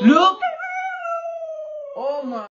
Look! Oh my.